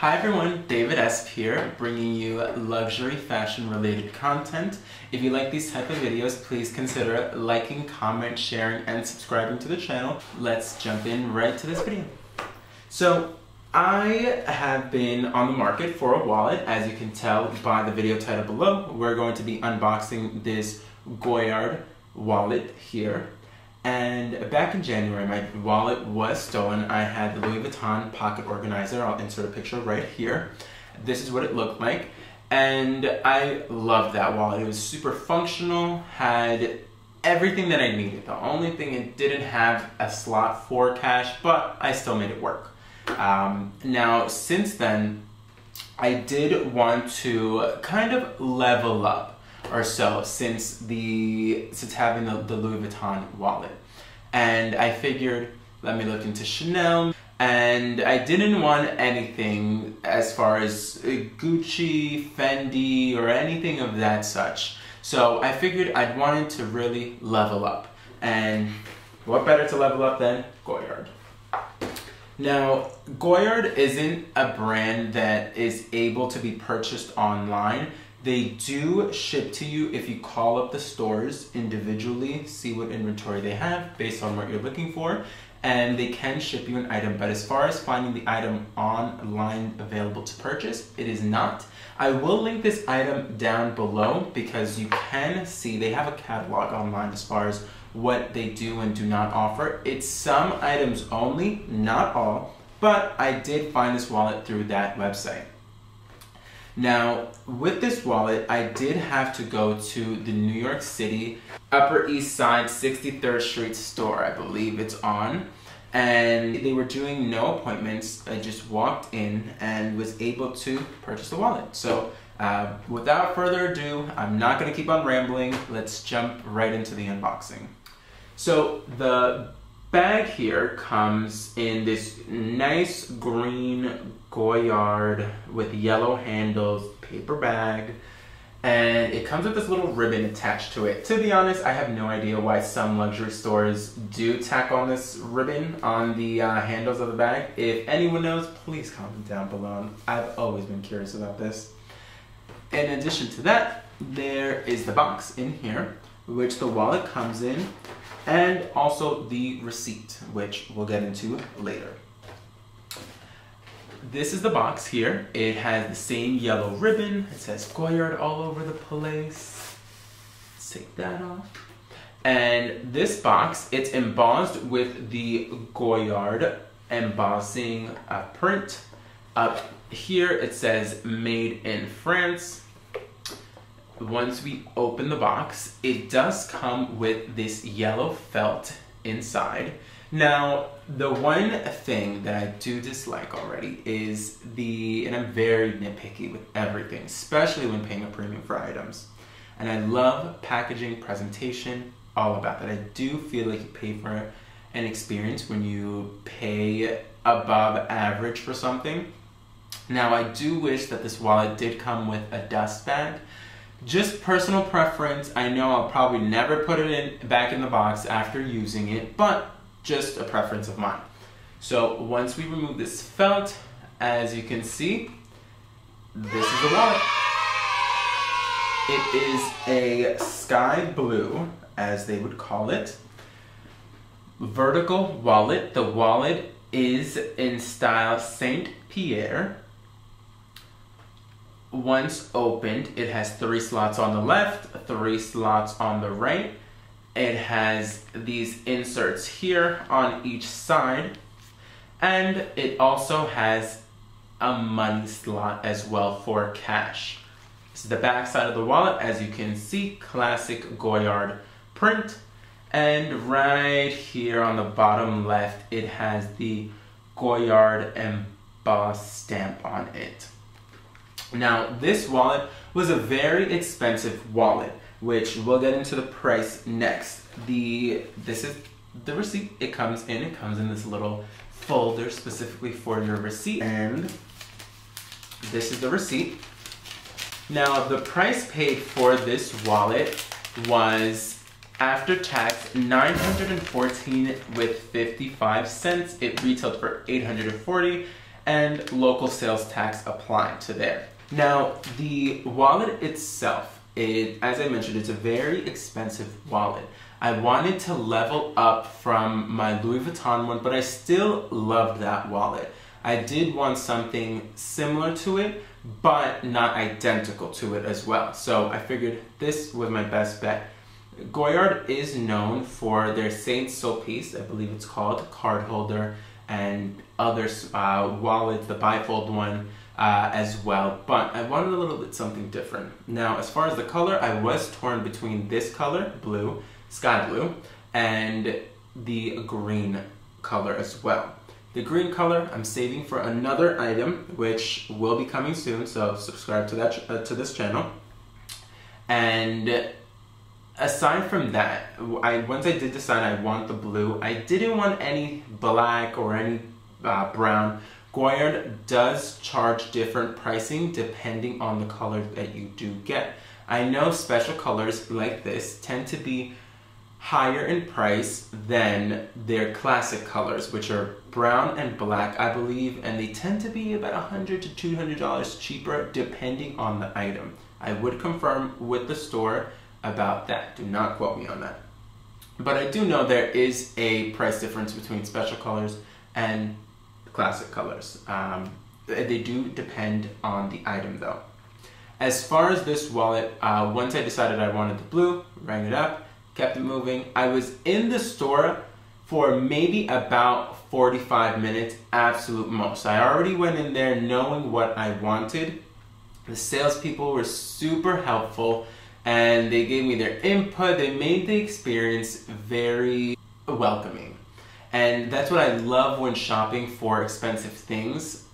Hi everyone, David Esp here, bringing you luxury fashion related content. If you like these type of videos, please consider liking, comment, sharing, and subscribing to the channel. Let's jump in right to this video. So, I have been on the market for a wallet, as you can tell by the video title below. We're going to be unboxing this Goyard wallet here. And back in January, my wallet was stolen. I had the Louis Vuitton pocket organizer. I'll insert a picture right here. This is what it looked like. And I loved that wallet. It was super functional, had everything that I needed. The only thing it didn't have a slot for cash, but I still made it work. Um, now, since then, I did want to kind of level up or so since the since having the, the Louis Vuitton wallet. And I figured, let me look into Chanel. And I didn't want anything as far as uh, Gucci, Fendi, or anything of that such. So I figured I'd wanted to really level up. And what better to level up than Goyard? Now, Goyard isn't a brand that is able to be purchased online. They do ship to you if you call up the stores individually, see what inventory they have based on what you're looking for, and they can ship you an item. But as far as finding the item online available to purchase, it is not. I will link this item down below because you can see they have a catalog online as far as what they do and do not offer. It's some items only, not all, but I did find this wallet through that website. Now, with this wallet, I did have to go to the New York City Upper East Side 63rd Street store, I believe it's on. And they were doing no appointments. I just walked in and was able to purchase the wallet. So, uh, without further ado, I'm not gonna keep on rambling. Let's jump right into the unboxing. So, the bag here comes in this nice green Goyard with yellow handles paper bag and it comes with this little ribbon attached to it. To be honest, I have no idea why some luxury stores do tack on this ribbon on the uh, handles of the bag. If anyone knows, please comment down below. I've always been curious about this. In addition to that, there is the box in here, which the wallet comes in, and also the receipt, which we'll get into later this is the box here. It has the same yellow ribbon. It says Goyard all over the place. Let's take that off. And this box, it's embossed with the Goyard embossing uh, print. Up here it says made in France. Once we open the box, it does come with this yellow felt inside. Now, the one thing that I do dislike already is the, and I'm very nitpicky with everything, especially when paying a premium for items. And I love packaging, presentation, all about that. I do feel like you pay for an experience when you pay above average for something. Now, I do wish that this wallet did come with a dust bag. Just personal preference. I know I'll probably never put it in back in the box after using it, but just a preference of mine. So once we remove this felt, as you can see, this is the wallet. It is a sky blue, as they would call it, vertical wallet. The wallet is in style Saint Pierre. Once opened, it has three slots on the left, three slots on the right, it has these inserts here on each side and it also has a money slot as well for cash. This is the back side of the wallet. As you can see, classic Goyard print. And right here on the bottom left, it has the Goyard embossed stamp on it. Now, this wallet was a very expensive wallet which we'll get into the price next. The This is the receipt. It comes in, it comes in this little folder specifically for your receipt. And this is the receipt. Now, the price paid for this wallet was after tax 914 with 55 cents. It retailed for 840 and local sales tax applied to there. Now, the wallet itself, it, as I mentioned, it's a very expensive wallet. I wanted to level up from my Louis Vuitton one, but I still loved that wallet. I did want something similar to it, but not identical to it as well. So I figured this was my best bet. Goyard is known for their Saint Sulpice, I believe it's called, card holder, and other uh, wallets, the bifold one uh, as well. But I wanted a little bit something different. Now, as far as the color, I was torn between this color, blue, sky blue, and the green color as well. The green color I'm saving for another item, which will be coming soon, so subscribe to that uh, to this channel. And aside from that, I once I did decide I want the blue, I didn't want any black or any uh, brown. Goyard does charge different pricing depending on the color that you do get. I know special colors like this tend to be higher in price than their classic colors, which are brown and black, I believe, and they tend to be about 100 to $200 cheaper depending on the item. I would confirm with the store about that. Do not quote me on that. But I do know there is a price difference between special colors and classic colors. Um, they do depend on the item though. As far as this wallet, uh, once I decided I wanted the blue, rang it up, kept it moving. I was in the store for maybe about 45 minutes, absolute most. I already went in there knowing what I wanted. The salespeople were super helpful and they gave me their input. They made the experience very welcoming. And that's what I love when shopping for expensive things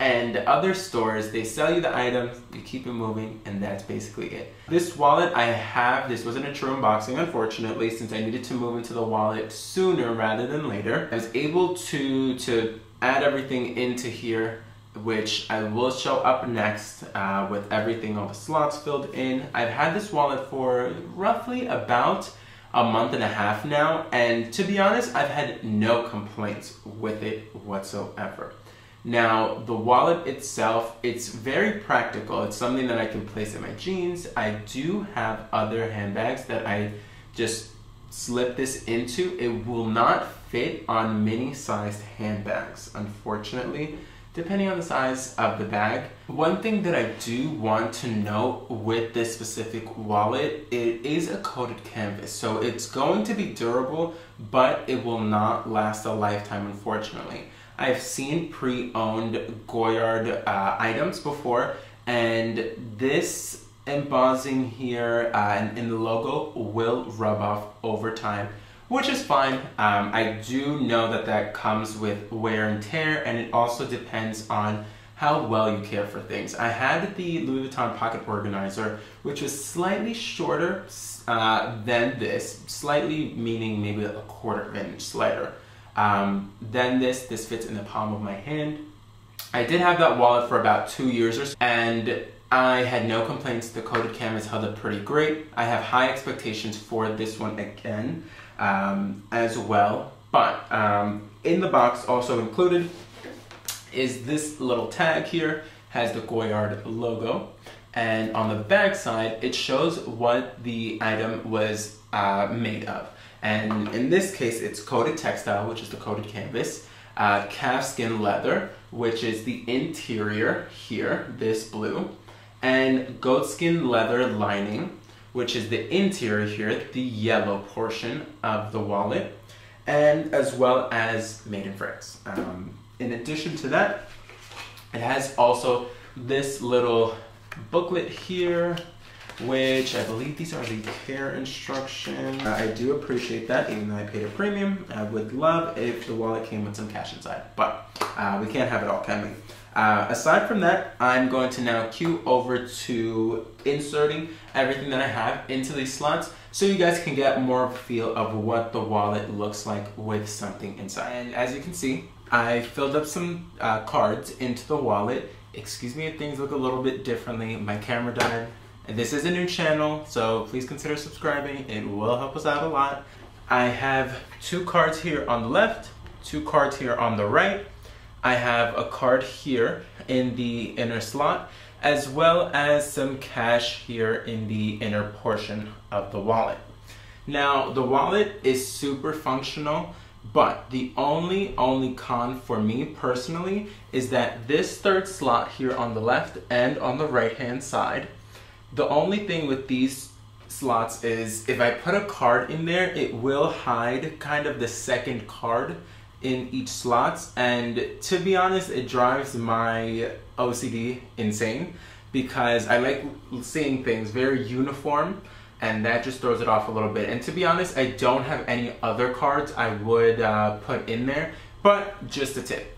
and other stores, they sell you the items, you keep it moving, and that's basically it. This wallet I have, this wasn't a true unboxing unfortunately, since I needed to move into the wallet sooner rather than later. I was able to, to add everything into here, which I will show up next uh, with everything, all the slots filled in. I've had this wallet for roughly about a month and a half now, and to be honest, I've had no complaints with it whatsoever. Now, the wallet itself, it's very practical. It's something that I can place in my jeans. I do have other handbags that I just slip this into. It will not fit on mini-sized handbags, unfortunately, depending on the size of the bag. One thing that I do want to note with this specific wallet, it is a coated canvas. So it's going to be durable, but it will not last a lifetime, unfortunately. I've seen pre-owned Goyard uh, items before, and this embossing here uh, in the logo will rub off over time, which is fine. Um, I do know that that comes with wear and tear, and it also depends on how well you care for things. I had the Louis Vuitton pocket organizer, which was slightly shorter uh, than this, slightly meaning maybe a quarter of an inch slighter. Um, then this, this fits in the palm of my hand. I did have that wallet for about two years or so, and I had no complaints. The coated canvas held up pretty great. I have high expectations for this one again um, as well. But um, in the box also included is this little tag here, has the Goyard logo. And on the back side, it shows what the item was uh, made of. And in this case, it's coated textile, which is the coated canvas, uh, calfskin leather, which is the interior here, this blue, and goatskin leather lining, which is the interior here, the yellow portion of the wallet, and as well as made in France. Um, in addition to that, it has also this little booklet here which I believe these are the care instructions. I do appreciate that, even though I paid a premium. I would love if the wallet came with some cash inside, but uh, we can't have it all, can we? Uh, aside from that, I'm going to now cue over to inserting everything that I have into these slots so you guys can get more of a feel of what the wallet looks like with something inside. And as you can see, I filled up some uh, cards into the wallet. Excuse me if things look a little bit differently. My camera died. This is a new channel, so please consider subscribing. It will help us out a lot. I have two cards here on the left, two cards here on the right. I have a card here in the inner slot, as well as some cash here in the inner portion of the wallet. Now, the wallet is super functional, but the only, only con for me personally is that this third slot here on the left and on the right hand side, the only thing with these slots is if I put a card in there, it will hide kind of the second card in each slots. And to be honest, it drives my OCD insane because I like seeing things very uniform and that just throws it off a little bit. And to be honest, I don't have any other cards I would uh, put in there, but just a tip.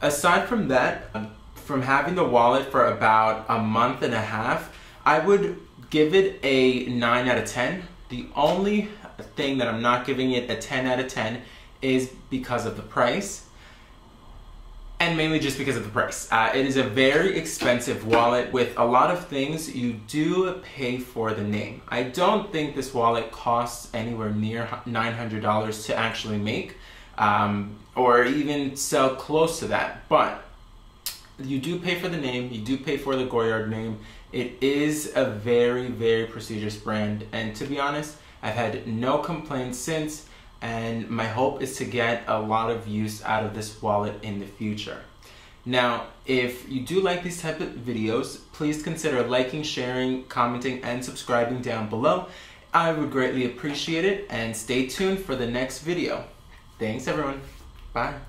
Aside from that, um, from having the wallet for about a month and a half, I would give it a 9 out of 10. The only thing that I'm not giving it a 10 out of 10 is because of the price and mainly just because of the price. Uh, it is a very expensive wallet with a lot of things you do pay for the name. I don't think this wallet costs anywhere near $900 to actually make um, or even sell close to that, but you do pay for the name, you do pay for the Goyard name. It is a very, very prestigious brand and to be honest, I've had no complaints since and my hope is to get a lot of use out of this wallet in the future. Now, if you do like these type of videos, please consider liking, sharing, commenting, and subscribing down below. I would greatly appreciate it, and stay tuned for the next video. Thanks everyone. Bye.